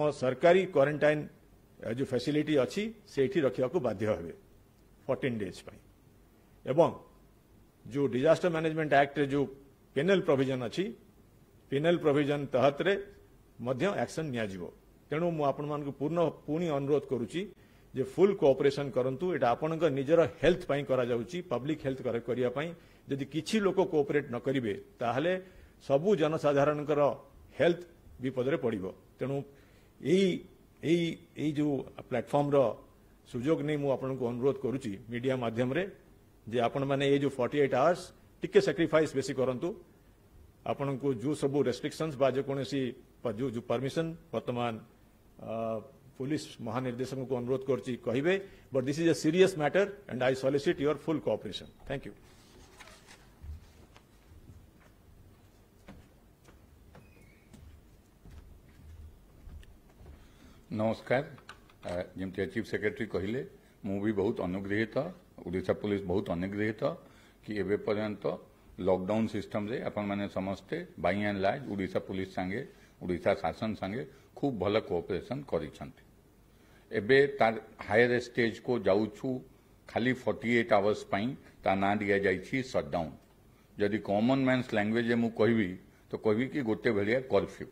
सरकारी क्वारंटाइन जो फैसिलिटी अच्छी से रखा बाध्य है फोर्टीन डेज एवं जो डिजास्टर मैनेजमेंट एक्ट रे जो पेनाल प्रोविजन अच्छी पेनाल प्रोविजन तहत एक्शन निजी तेणु मुझे पूर्ण पुणी अनुरोध कर जे फुल कोऑपरेशन करंतु एटा आपण निजर हेल्थ करा पब्लिक हेल्थ करने कि लोक कोअपरेट न करेंगे ताहले जनसाधारण हेल्थ विपद पड़िबो तेणु जो प्लाटफर्म रुजोग नहीं मुझे अनुरोध करुच्च मीडिया जे आपण मैंने ये जो फर्टी एट आवर्स टी साक्रिफाइस बेस करूँ आपण को जो सब रेस्ट्रिक्सन्स जोकोसी जो जो परमिशन वर्तमान पुलिस महानिर्देशक को अनुरोध करें but this is a serious matter and I solicit your full cooperation thank you नमस्कार जमती चीफ सेक्रेटरी कहले मु भी बहुत अनुगृहित ओडा पुलिस बहुत अनुगृहित कि एपर्त लकडउन सिस्टम रे आपण मैंने समस्ते बै एंड लार्ज ओडा पुलिस सांगे ओडा शासन सांगे खूब भल कोअपरेसन कर हायर स्टेज को जाऊ खाली फर्टी एट आवर्स ना दि जाइए सटडाउन जदि कमन मैन्स लांगुएज मुझे कह तो कह गोटे भाया कर्फ्यू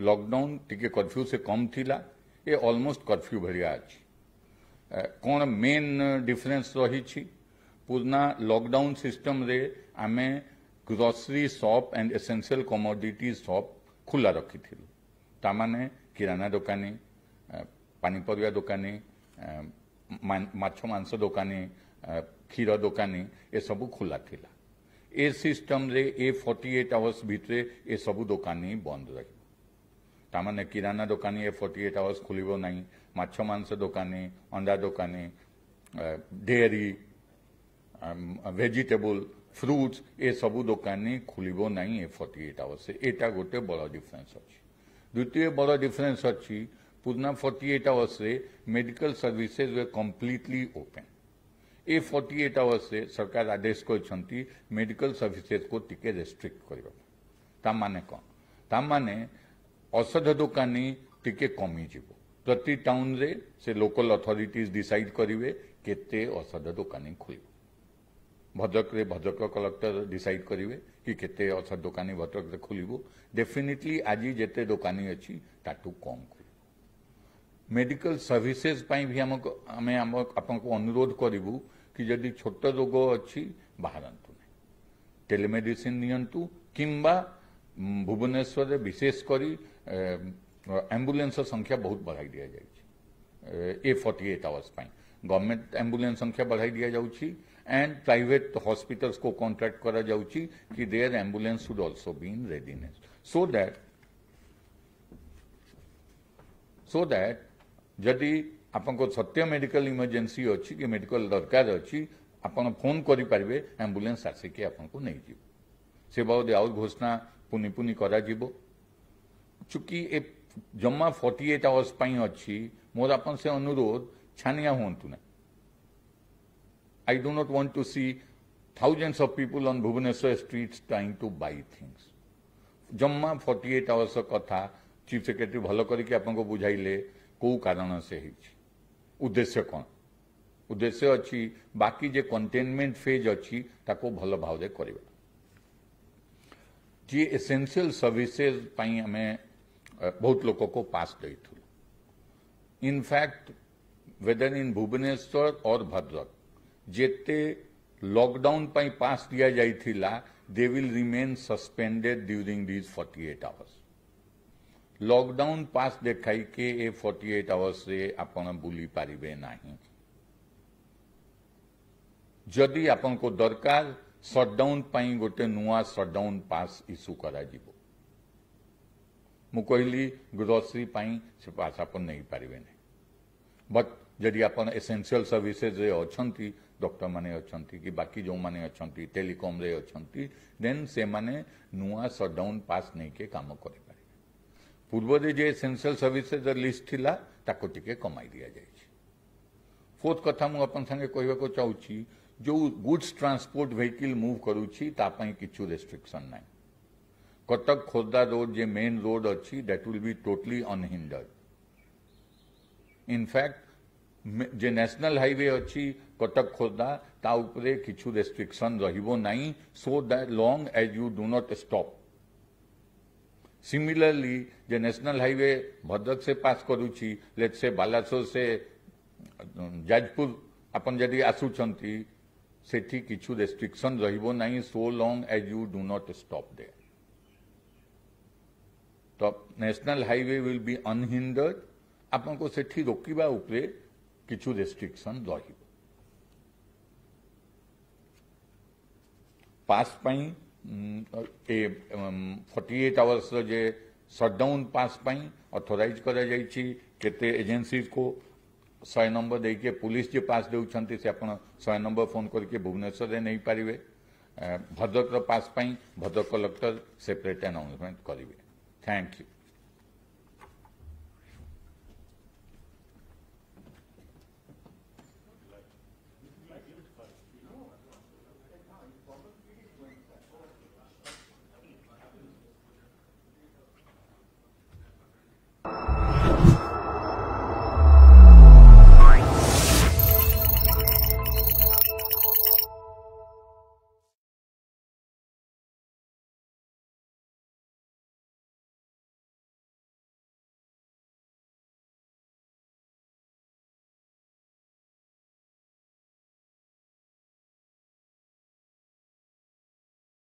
लॉकडाउन टिके कर्फ्यू से कम थिला ए अलमोस्ट कर्फ्यू भरिया अच्छी कौन मेन डिफरेंस रही पुर्ना लॉकडाउन सिस्टम रे आम grocery shop and essential commodity shop खुला रखी ताने किराना दोकानी पानीपरिया दोकानी मंस दोकानी क्षीर दोकानी ए सब खुला थिला ए सिस्टम रे ए 48 एट आवर्स भितर ए सब दोकानी बंद रही तमें किराना दुकानी फोर्टी एट आवर्स खुल ना दुकानी अंडा दुकानी डेरी वेजिटेबल फ्रूट्स ए सब दुकानी खुल ना फोर्टी एट आवर्स एटा गोटे बड़ डिफरेन्स अच्छी द्वितीय बड़ डिफरेन्स अच्छी Purna forty eight hours medical services वे कम्प्लीटली ओपेन ए फोर्टी एट आवर्स सरकार आदेश कर मेडिकल सर्विसेज को टी रेस्ट्रिक्ट कर मैंने कौन ताने औषध दोकान टी कमिजी प्रति टाउन रे से लोकल अथॉरिटीज डिसाइड करे के औषध दुकानी खोल भद्रक भद्रक कलेक्टर डिसाइड करेंगे कि औषध दुकानी भद्रक खोल डेफिनेटली आज जिते दुकानी अच्छी ताटू कम खोल मेडिकल सर्विसेज पाई भी आम आपको अनुरोध करू कि जदि छोट रोग अच्छी बाहर टेलीमेडिसीन नि भुवनेश्वर विशेषकर एम्बुलांस संख्या बहुत बढ़ाई दि जा ए forty eight hours government ambulance संख्या बढ़ाई दि जाऊँड प्राइट हस्पिटाल को कंट्राक्ट कर their ambulance should also be in readiness so that so that जदि आप सत्य मेडिकल इमरजेन्सी अच्छी कि मेडिकल दरकार अच्छी आप फोन करें एम्बुलांस आसिक आपको नहीं जीव से बाबद आउ घोषणा पुनिपुनि पुनि चूंकि जमा फर्टी एट आवर्स अच्छी मोर आप अनुरोध छानिया हूँ तो ना I do not want to see thousands of people on Bhubaneswar street trying to buy thing जमा फोर्टी एट आवर्स कथ चीफ सेक्रेटरी भल कर बुझाइले कौ कारण से उद्देश्य कौन उद्देश्य अच्छी बाकी जे कंटेनमेंट फेज अच्छी ताको भल भाव जी एसेनसीयल सर्विसेज বহুত লোকক পাস দিছিল in fact whether in Bhubaneswar or ভদরত জেতে লকডাউন পাই পাস দিয়া যাইছিলা they will remain suspended during this 48 hours lockdown pass দেখাই যে এ 48 আওয়ারস রে आपण ভুলি পারিবে নাহি যদি आपणক দরকার শাটডাউন পাই গটে নুয়া শাটডাউন পাস ইস্যু করা দিব मु कहली ग्रोसरी पाई से पास आपन नहीं पारे ना बट जदि आप एसेनसीयल सर्विसेज अच्छा डक्टर मान अच्छा कि बाकी जो मैंने अच्छा टेलिकम्रे अच्छा देन से मैंने नुआ सटन पास नहीं के काम कर पूर्व जे एसेनसीयल सर्विसेज लिस्ट थी कमाई दि जाए फोर्थ कथ मुझे कह चाहिए जो गुड्स ट्रांसपोर्ट व्हीकल मुव करूँ ताप किसी रेस्ट्रिक्सन नहीं कटक खोर्धा रोड जो मेन रोड अच्छी that will be totally unhindered in fact J national highway अच्छी कटक खोर्धा ताऊपर कि रेस्ट्रिक्शन रही ना so that long as you do not stop similarly J national highway Bhadrak से पास करुच्ची लेट से बालासोर से अं, जाजपुर आपन जदि आसुचंती सेठी किछु रेस्ट्रिक्शन रहिबो नाही so long as you do not stop there तो national highway will be unhindered आपन को सेठी रोकिबा उपरे किछु पास पई ए 48 आवर्स जे शटडाउन पास पई ऑथराइज करा को सय नंबर देके पुलिस जे पास देउ छंती नंबर फोन करके भुवनेश्वर रे नै पारिबे Bhadrak pass Bhadrak collector separate announcement करेंगे Thank you.